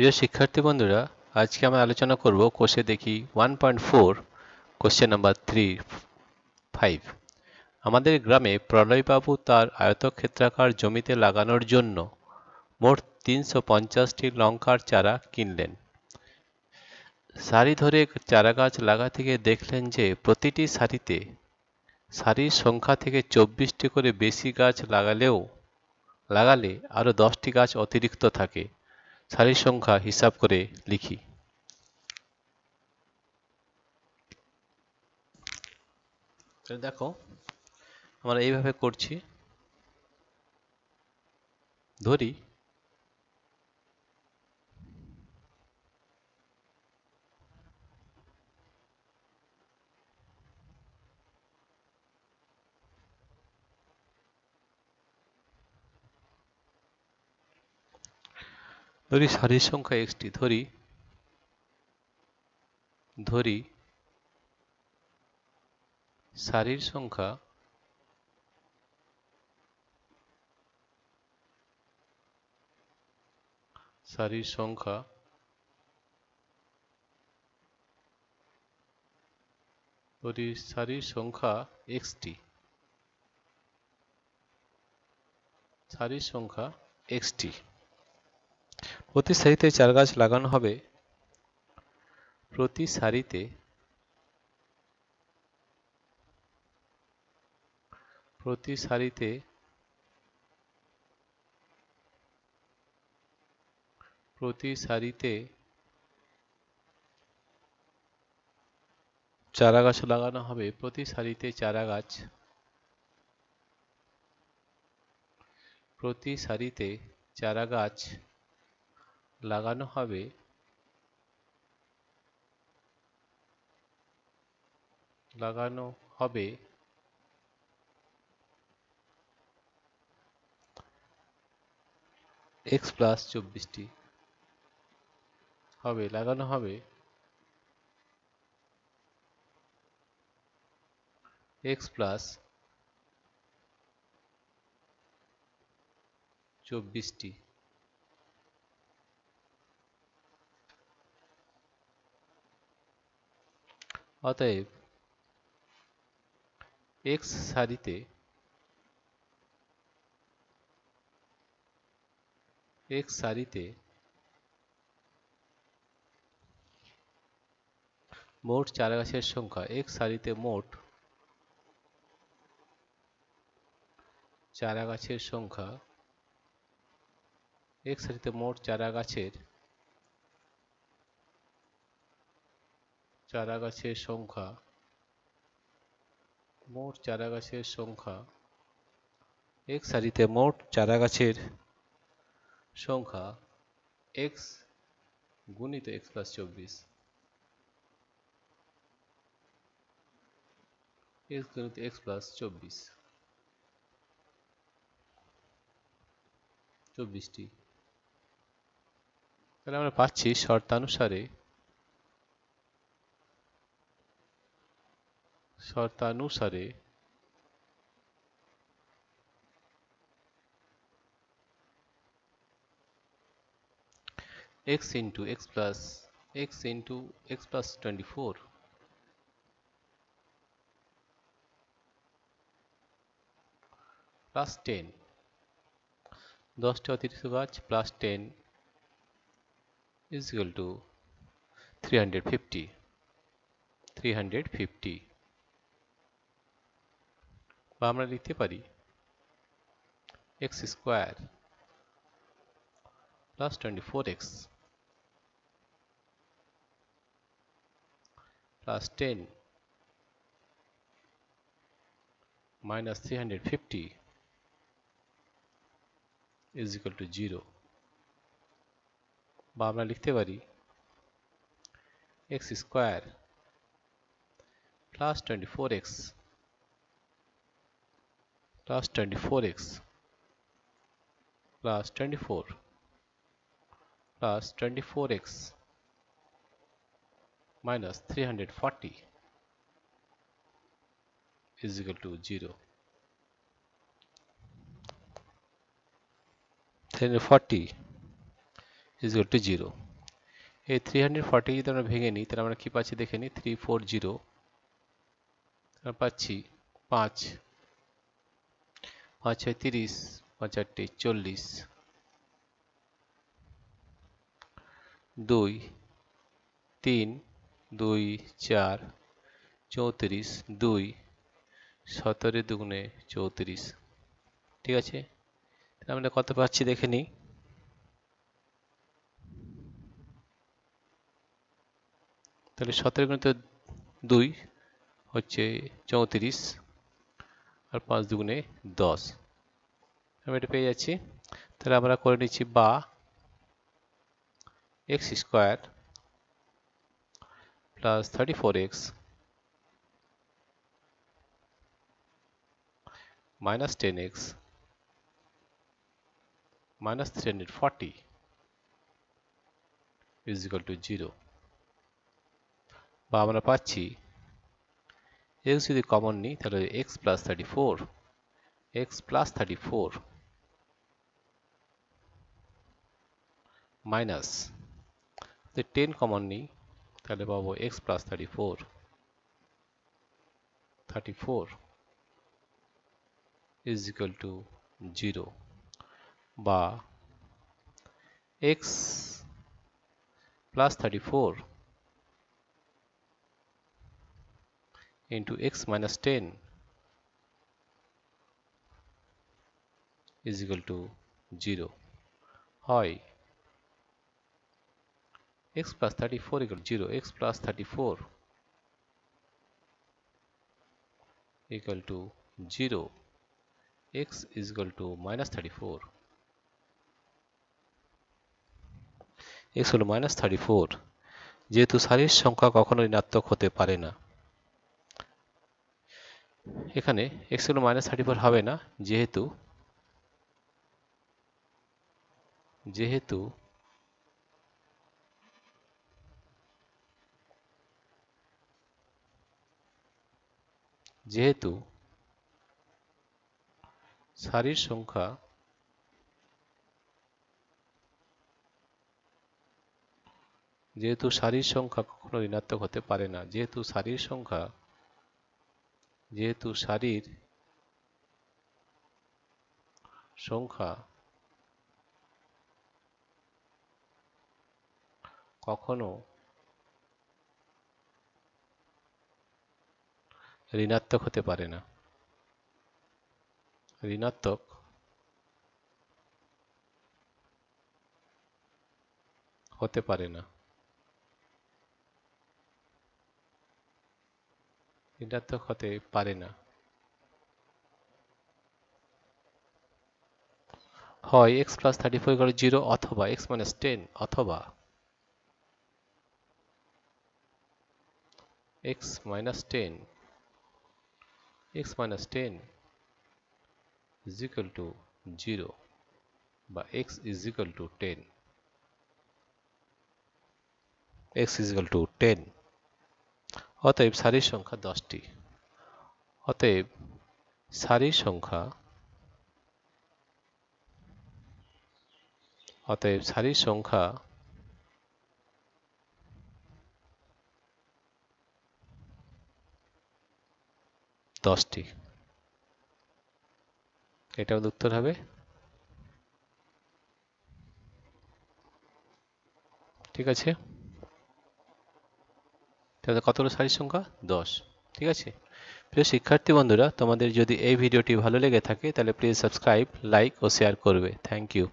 প্রিয় শিক্ষার্থী বন্ধুরা, আজকে আমরা আলোচনা করব কোষে দেখি one point four, question number three, five. আমাদের গ্রামে প্রলয়বাবু তার আয়তক্ষেত্রাকার জমিতে লাগানোর জন্য মোট তিনশো পঞ্চাশটি লঙ্কার চারা কিনলেন। সারি ধরে চারা গাছ লাগা থেকে দেখলেন যে প্রতিটি সারিতে সারির সংখ্যা থেকে চব্বিশটি করে বেশি গাছ লাগালেও, লাগালে আরও দশটি গাছ অতিরিক্ত থাকে। সারির সংখ্যা হিসাব করে লিখি। দেখো আমরা এইভাবে করছি। ধরি ধরি সারির সংখ্যা এক্সটি ধরি ধরি সারির সংখ্যা সারির সংখ্যা ধরি সারির সংখ্যা এক্সটি সারির সংখ্যা এক্সটি প্রতি সারিতে চার গাছ লাগানো হবে। প্রতি সারিতে প্রতি সারিতে প্রতি সারিতে চারা গাছ লাগানো হবে। প্রতি সারিতে চারা গাছ প্রতি সারিতে চারা গাছ লাগানো হবে। লাগানো হবে। এক্স প্লাস চব্বিশটি। হবে লাগানো হবে। এক্স প্লাস চব্বিশটি। অতএব এক্স সারিতে এক্স সারিতে মোট চারাগাছের সংখ্যা এক্স সারিতে মোট চারাগাছের সংখ্যা এক্স সারিতে মোট চারাগাছের চারাগাছের সংখ্যা। মোট চারাগাছের সংখ্যা। এক সারিতে মোট চারাগাছের সংখ্যা এক্স গুণিত এক্স প্লাস চব্বিশ। এক্স গুণিত এক্স প্লাস চব্বিশ। চব্বিশটি। তাহলে আমরা পাচ্ছি শর্তানুসারে শর্তানুসারে x into x plus, x into x plus 24 plus 10 দশটি অতিরিক্ত গাছ plus ten is equal to three hundred fifty three hundred fifty বা আমরা লিখতে পারি x square plus twenty four x plus 10 minus 350 is equal to 0 বা আমরা লিখতে পারি x square plus 24x plus 24x plus 24 plus 24x minus 340 is equal to 0. 340 is equal to 0. এই three hundred forty যদি আমরা ভেঙে নিই, তাহলে আমরা কি পাচ্ছি দেখে নিই থ্রি ফোর জিরো পাচ্ছি পাঁচ পাঁচ তিরিশ পাঁচ চারটে চল্লিশ। দুই, তিন, দুই, চার, চৌত্রিশ, দুই, সতেরো দুগুণে চৌত্রিশ। ঠিক আছে? আমরা কত পাচ্ছি দেখে নিই। তাহলে সতেরো গুণিত দুই হচ্ছে চৌত্রিশ। আর পাঁচ দুগুণে দশ। আমি এটা পেয়ে যাচ্ছি। তাহলে আমরা করে নিচ্ছি বা x square plus thirty four x minus 10x minus 340 is equal to 0 বা আমরা পাচ্ছি x যদি কমন নিই তাহলে x plus 34 x plus 34 minus যদি 10 কমন নিই তাহলে পাবো x plus 34 34 is equal to 0 বা x plus 34 into x minus 10 is equal to 0 হয় x plus 34 equal to 0 x plus 34 equal to 0 x is equal to minus 34 x হলো minus thirty four যেহেতু সারির সংখ্যা কখনো ঋণাত্মক হতে পারে না এখানে x হলো মাইনাস থার্টি ফোর হবে না, যেহেতু যেহেতু যেহেতু সারির সংখ্যা যেহেতু সারির সংখ্যা কখনো ঋণাত্মক হতে পারে না, যেহেতু সারির সংখ্যা যেহেতু সারির সংখ্যা কখনো ঋণাত্মক হতে পারে না। ঋণাত্মক হতে পারে না। ঋণাত্মক হতে পারে না। হয় x plus thirty four equal zero অথবা এক্স মাইনাস টেন অথবা x minus ten x minus ten is equal to 0 বা x is equal to 10 x is equal to 10 অতএব সারির সংখ্যা দশটি। অতএব সারির সংখ্যা অতএব সারির সংখ্যা দশটি। এটা উত্তর হবে। ঠিক আছে? তাহলে কত হলো সারির সংখ্যা? দশ। ঠিক আছে? প্রিয় শিক্ষার্থী বন্ধুরা, তোমাদের যদি এই ভিডিওটি ভালো লেগে থাকে, তাহলে প্লিজ সাবস্ক্রাইব লাইক ও শেয়ার করবে। Thank you